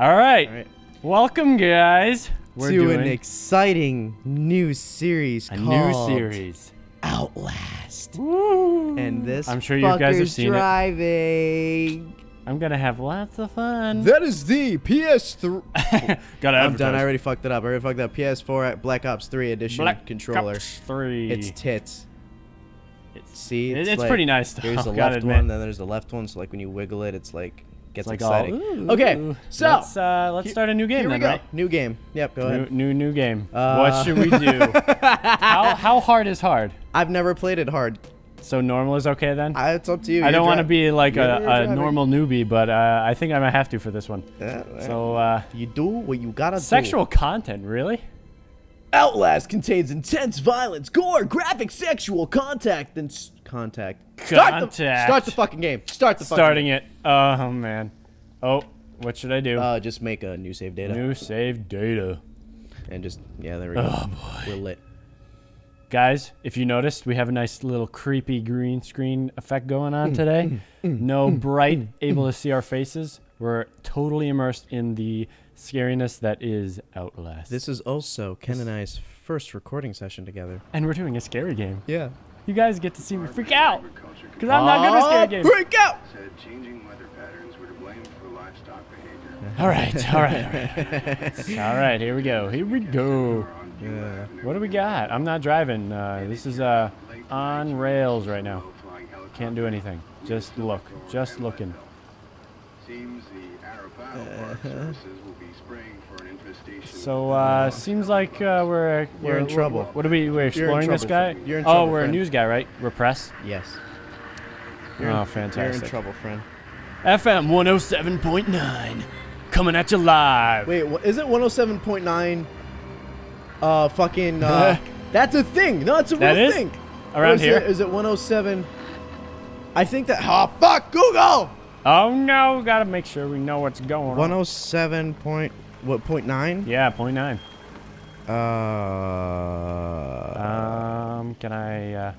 All right. All right. Welcome, guys. We're to doing an exciting new series a called new series. Outlast. Woo! And this I'm sure you guys have fucker's seen it. driving. I'm gonna have lots of fun. That is the PS3. Gotta I'm done. I already fucked it up. I already fucked up. PS4 at Black Ops 3 edition Black controller. Ops 3. It's tits. It's, See, it's, it's like- pretty nice though. Here's the left one, then there's the left one. So like when you wiggle it, it's like gets like exciting. all, okay, so let's uh, let's start a new game here we then, go. right? New game. Yep, go New, ahead. new new game. Uh, what should we do? how how hard is hard? I've never played it hard. So normal is okay then. I, it's up to you. I don't want to be like you're a, a normal newbie, but uh, I think I might have to for this one. Yeah, So uh, you do what you gotta do. sexual content, really? Outlast contains intense violence, gore, graphic sexual contact, and s- contact. Start the, Contact. start the fucking game. Start the fucking Starting it. Oh man. Oh, what should I do? Uh, just make a new save data New save data. and just yeah, there we go. Oh boy. We're lit. Guys, if you noticed, we have a nice little creepy green screen effect going on mm, today. Mm, mm, no bright, able to see our faces. We're totally immersed in the scariness that is Outlast. This is also Ken and I's first recording session together. and we're doing a scary game. Yeah. You guys get to see me freak out. Because I'm not good at scary games. Break out! said changing weather patterns were to blame for livestock behavior. All right, all right, all right. all right, here we go. Here we go. Yeah. What do we got? I'm not driving. Uh, this is uh, on rails right now. Can't do anything. Just look. Just looking. Seems the Arapaho Park services will be spraying for an infestation. So uh, seems like uh, we're we're in trouble. What are we? We're exploring this guy. friend. You're in trouble, oh, we're friend. a news guy, right? Repress. Yes. oh, fantastic. You're in trouble, friend. FM 107.9, coming at you live. Wait, wha- is it 107.9? Uh, fucking. Uh, that's a thing. No, it's a That real is? thing. Around Or is here? It, is it 107? I think that. Oh, fuck, Google! Oh no, we gotta make sure we know what's going on. 107 point. What, point nine? Yeah, point nine. Uh. Um, can I? Uh,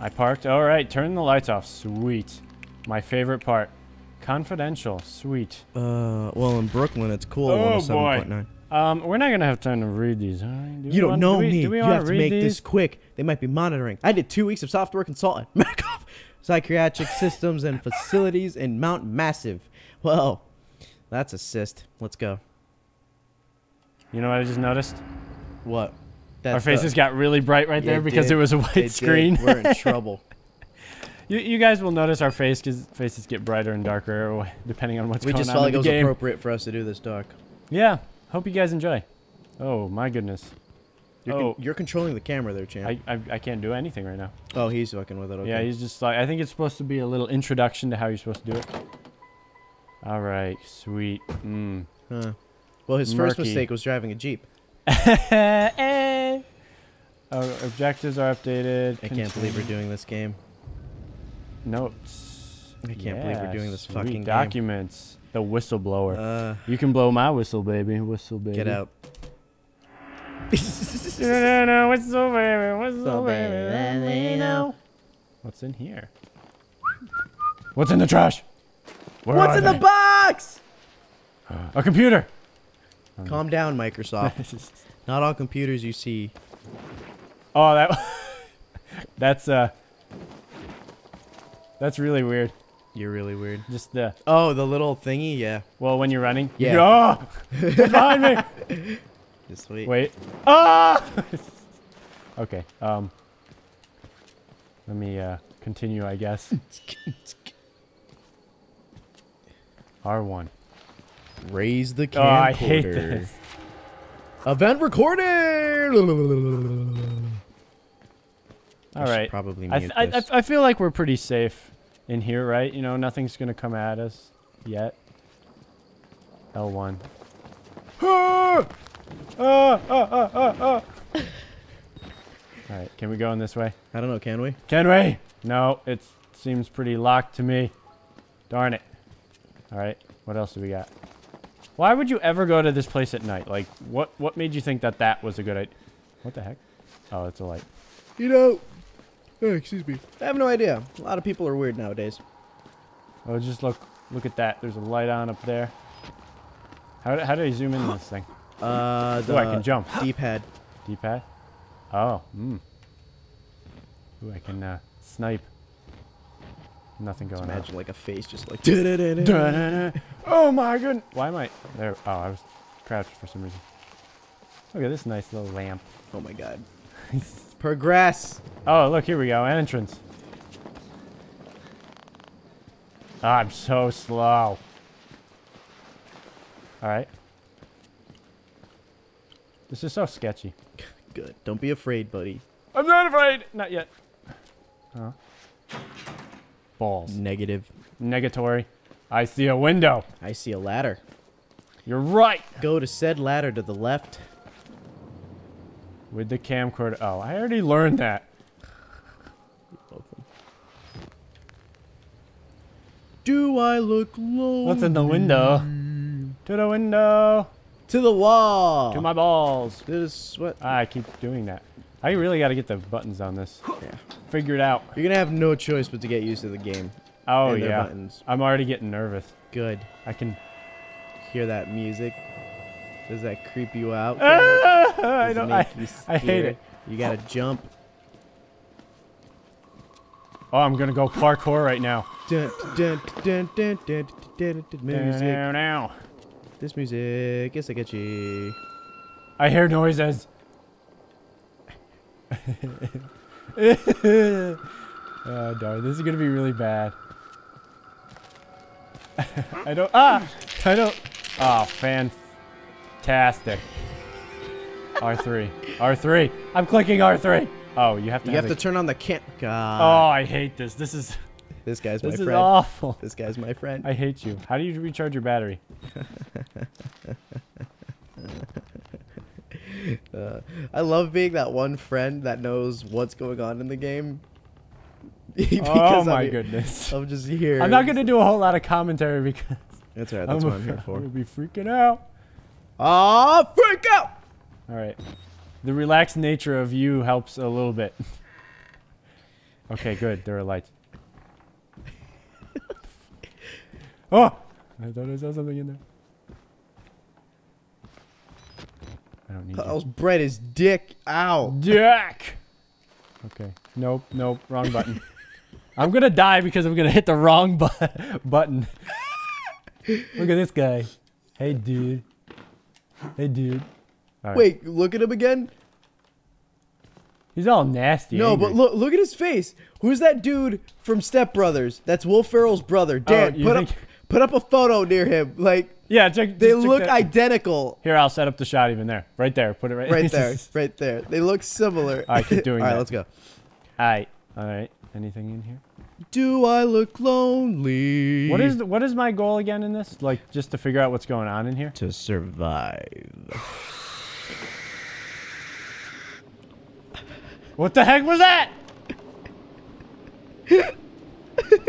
I parked. All right, turn the lights off. Sweet. My favorite part. Confidential. Sweet. Uh, well, in Brooklyn, it's cool. Oh, 107.9. Um, we're not gonna have time to read these. All right? Do You don't want- know do we, me. Do you have to make these? this quick. They might be monitoring. I did two weeks of software consulting, psychiatric systems and facilities in Mount Massive. Well, that's a cyst. Let's go. You know what I just noticed? What? Our faces the- got really bright right there because did. it was a It white did. screen. We're in trouble. you, you guys will notice our face faces get brighter and darker depending on what's we going just on felt in like it was game. appropriate for us to do this, Doc. Yeah. Hope you guys enjoy. Oh my goodness. You're, con- Oh. you're controlling the camera there, champ. I, I I can't do anything right now. oh, he's fucking with it. Okay. Yeah, he's just like I think it's supposed to be a little introduction to how you're supposed to do it. All right, sweet. Mm. Huh. Well, his first mistake was driving a Jeep. Eh. Our objectives are updated. I can't believe we're doing this game. Notes. I can't believe we're doing this fucking game. documents. The whistleblower. Uh, you can blow my whistle, baby. Whistle, baby. get out. No, no, no, whistle, baby. Whistle, baby. baby, let let me me know. What's in here? What's in the trash? Where What's in the they? box? A computer. Calm down, Microsoft. Not all computers you see. Oh, that. that's uh. That's really weird. You're really weird. Just the Oh, the little thingy? Yeah. well when you're running. Yeah. You, oh, behind me. Just wait. Wait. Ah. okay. Um. Let me uh continue, I guess. R one. Raise the camcorder. Oh, I hate this. Event recorded! All right. I should. Probably I, th- I, this. I, I feel like we're pretty safe in here, right? You know, nothing's gonna come at us yet. L1. Ah! Ah, ah, ah, ah, ah. All right, can we go in this way? I don't know, can we? Can we? No, it seems pretty locked to me. Darn it. All right, what else do we got? Why would you ever go to this place at night? Like, what what made you think that that was a good idea? What the heck? Oh, it's a light. You know. Oh, excuse me. I have no idea. A lot of people are weird nowadays. Oh, just look look at that. There's a light on up there. How, how do I zoom in on this thing? Uh, the Ooh, I can jump. D-pad. D-pad? Oh, hmm. Ooh, I can uh, snipe. Nothing going on. Imagine like a face just like. oh my goodness! Why am I there? Oh, I was crouched for some reason. Look at this nice little lamp. Oh my god. Progress. Oh, look, here we go. Entrance. Ah, I'm so slow. Alright. This is so sketchy. Good. Don't be afraid, buddy. I'm not afraid! Not yet. Huh? Balls. Negative. Negatory. I see a window. I see a ladder. You're right! Go to said ladder to the left. With the camcorder. Oh, I already learned that. Do I look low? What's in the window? To the window. To the wall. To my balls. This what? Ah, I keep doing that. I really got to get the buttons on this. Yeah. Figure it out. You're gonna have no choice but to get used to the game. Oh, and yeah. buttons. I'm already getting nervous. Good. I can. Hear that music? Does that creep you out? Ah, I don't. I, you I hate it. You gotta jump. Oh, I'm gonna go parkour right now. Dun, dun, dun, dun, dun, dun, dun, dun, Music. Now, now. This music is like itchy. I hear noises. oh darn, this is gonna be really bad. I don't. Ah, I don't. Oh, fantastic. R3. R3. I'm clicking R3. Oh, you have to. You have have to turn on the cam. Oh, I hate this. This is. this guy's my friend. This is awful. This guy's my friend. I hate you. How do you recharge your battery? Uh, I love being that one friend that knows what's going on in the game. oh my I'm, goodness. I'm just here. I'm not gonna do a whole lot of commentary because That's right. That's I'm, what I'm here for. I'm gonna be freaking out. Ah, freak out! All right. The relaxed nature of you helps a little bit. okay, good. There are lights. oh! I thought I saw something in there. I don't need I you. was bred his dick. Ow. Jack! Okay. Nope, nope. Wrong button. I'm gonna die because I'm gonna hit the wrong bu button. Look at this guy. Hey, dude. Hey, dude. Right. Wait, look at him again. He's all nasty. No, angry. but look, look at his face. Who's that dude from Step Brothers? That's Will Ferrell's brother. Dan, Oh, put up, put up a photo near him. Like Yeah, check. they check look identical. Here, I'll set up the shot even there. Right there. Put it right, Right there, right there. They look similar. I keep doing All right, that. let's go. Alright. Alright. Anything in here? Do I look lonely? What is the, what is my goal again in this? Like just to figure out what's going on in here? to survive? What the heck was that?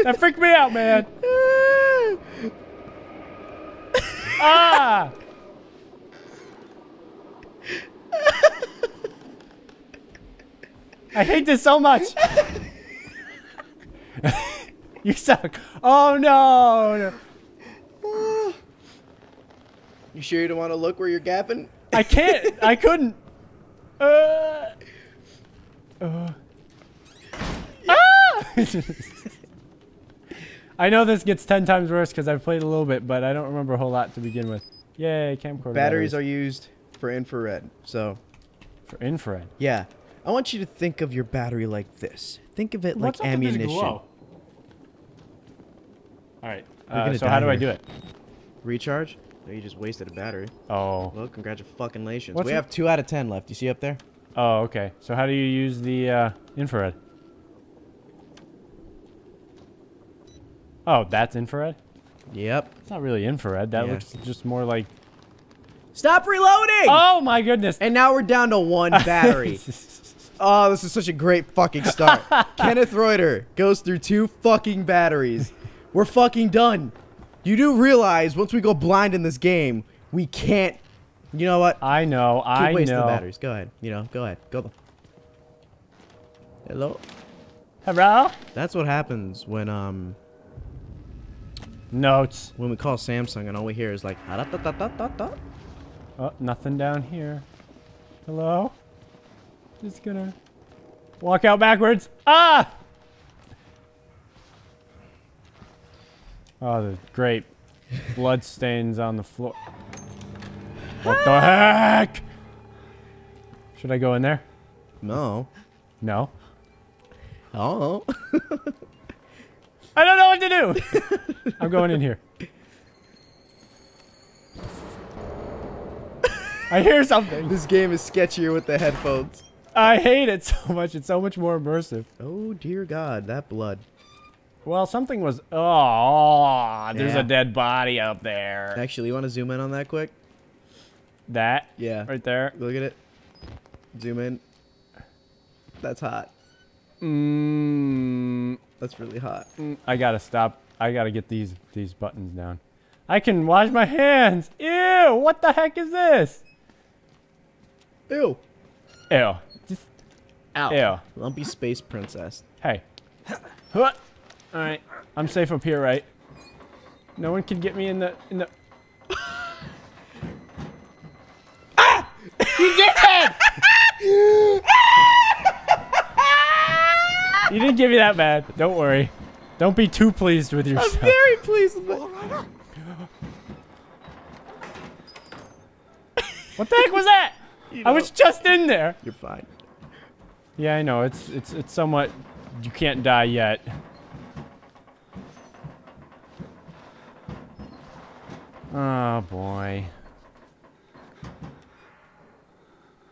that freaked me out, man. Ah! I hate this so much. you suck. Oh no. no. You sure you don't want to look where you're gapping? I can't. I couldn't. Uh, uh. Ah! I know this gets 10 times worse because I've played a little bit, but I don't remember a whole lot to begin with. Yay, camcorder. Batteries are used for infrared. So, for infrared. yeah. I want you to think of your battery like this. Think of it What's like up with this ammunition. All right. Uh, so how do I do it? Recharge? No, you just wasted a battery. Oh. Well, congratulations. What's we have two out of ten left. You see up there? Oh, okay. So how do you use the uh, infrared? Oh, that's infrared? Yep. It's not really infrared. That Yeah. looks just more like. Stop reloading! Oh my goodness! And now we're down to one battery. oh, this is such a great fucking start. Kenneth Reuter goes through two fucking batteries. We're fucking done. You do realize once we go blind in this game, we can't. You know what? I know. Keep I wasting know. the batteries. Go ahead. You know, go ahead. Go. Hello. Hello? That's what happens when um Notes. When we call Samsung and all we hear is like, "Ah-da-da-da-da-da-da." Oh, nothing down here. Hello? Just gonna walk out backwards. Ah! Oh, the great blood stains on the floor. What the heck? Should I go in there? no. No. Oh. I don't know what to do. I'm going in here. I hear something. this game is sketchier with the headphones. I hate it so much. It's so much more immersive. Oh dear God, that blood. Well, something was. Oh, there's Yeah. a dead body up there. Actually, you want to zoom in on that quick? That Yeah. right there. Look at it. Zoom in. That's hot. Mm, That's really hot. I gotta stop. I gotta get these these buttons down. I can wash my hands. Ew! What the heck is this? Ew. Ew. Just Ow. ew. Lumpy space princess. Hey. All right. I'm safe up here, right? No one can get me in the in the. ah! You did! you didn't give you that bad. Don't worry. Don't be too pleased with yourself. I'm very pleased with that. What the heck was that? I was just in there. You're fine. Yeah, I know. It's it's it's somewhat. You can't die yet. Oh boy.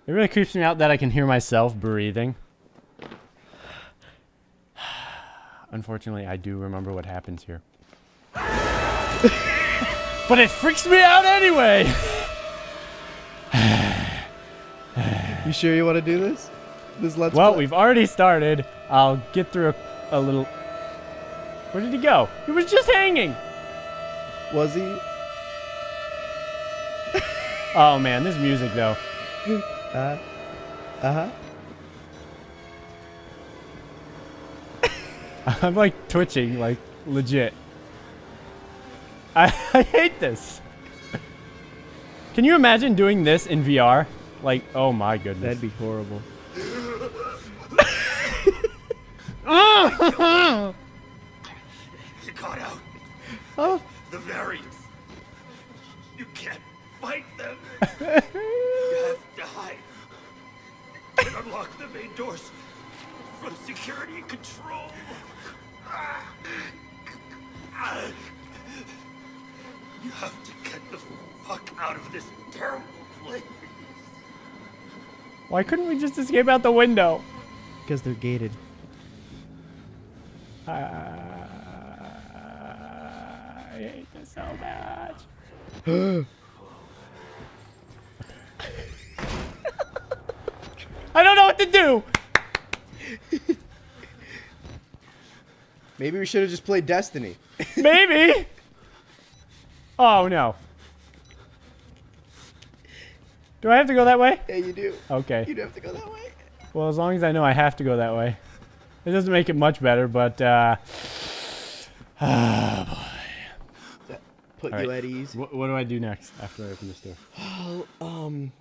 It really creeps me out that I can hear myself breathing. Unfortunately, I do remember what happens here. but it freaks me out anyway. You sure you want to do this? This let's Well, play? we've already started. I'll get through a, a little. Where did he go? He was just hanging. Was he? Oh man, this music though. Uh, uh-huh. I'm like twitching, like legit. I, I hate this. Can you imagine doing this in VR? Like, oh my goodness. That'd be horrible. You got out. Oh. The variants. You can't fight them. you have to hide. And unlock the main doors from security control. You have to get the fuck out of this terrible place. Why couldn't we just escape out the window? Because they're gated. Uh, I hate this so much. I don't know what to do. Maybe we should have just played Destiny. Maybe. Oh no. Do I have to go that way? Yeah, you do. Okay. You'd have to go that way. Well, as long as I know I have to go that way. It doesn't make it much better, but uh Put All you right. at ease. what, what do I do next after I open this door? Oh, um.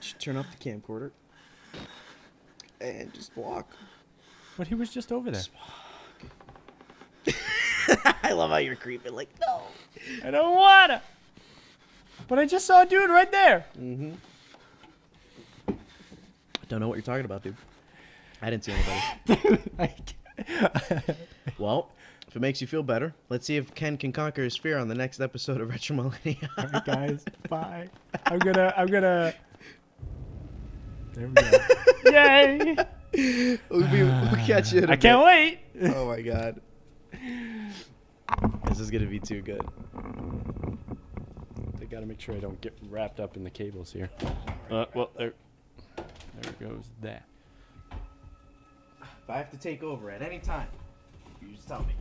Just turn off the camcorder. And just walk. But he was just over there. I love how you're creeping. Like, no. I don't wanna. But I just saw a dude right there. Mhm. I don't know what you're talking about, dude. I didn't see anybody. Well, if it makes you feel better, let's see if Ken can conquer his fear on the next episode of Retro Millennia. Alright, guys, bye. I'm gonna, I'm gonna. There we go. Yay! We'll, be, we'll catch you in a I can't wait. Oh my god. This is gonna be too good. I gotta make sure I don't get wrapped up in the cables here. Uh, well, there, there goes that. If I have to take over at any time, you just tell me.